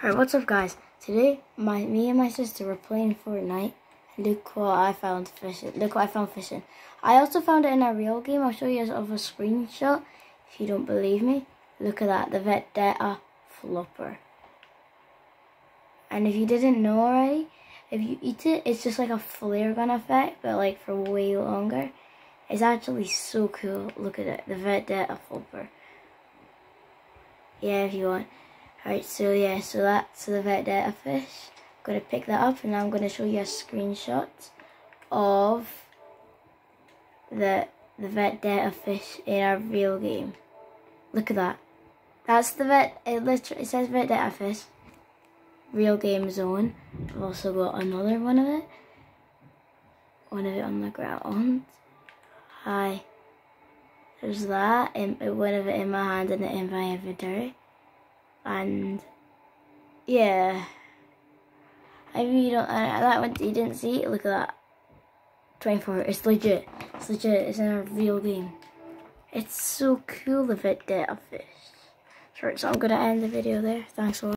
Alright, what's up guys? Today, my me and my sister were playing Fortnite. Look what I found fishing. Look what I found fishing. I also found it in a real game. I'll show you of a screenshot. If you don't believe me, look at that. The Vendetta Flopper. And if you didn't know already, if you eat it, it's just like a flare gun effect, but like for way longer. It's actually so cool. Look at it. The Vendetta Flopper. Yeah, if you want. Alright, so yeah, so that's the Vendetta fish. I'm going to pick that up and I'm going to show you a screenshot of the, the Vendetta fish in our real game. Look at that. That's the vet, it literally, it says Vendetta fish. Real game zone. I've also got another one of it. One of it on the ground. Hi. There's that, and one of it in my hand and it in my inventory and yeah, I really don't. Uh, that one you didn't see. Look at that. 24. It's legit. It's legit. It's in a real game. It's so cool if it did a fish. So I'm gonna end the video there. Thanks for watching.